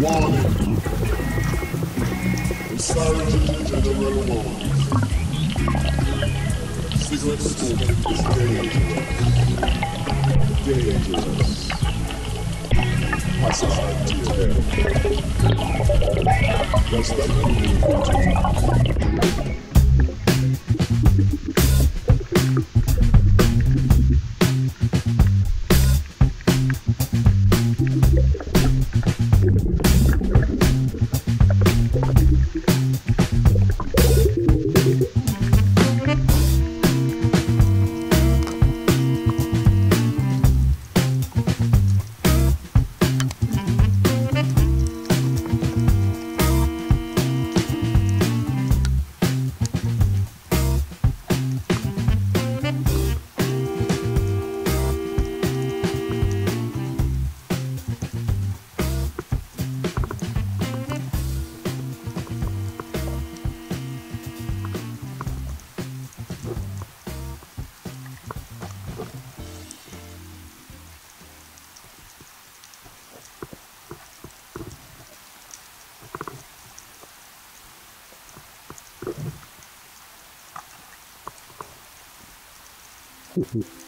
Warning. Insurgent general warning. Secret scoop is to your Mm-hmm.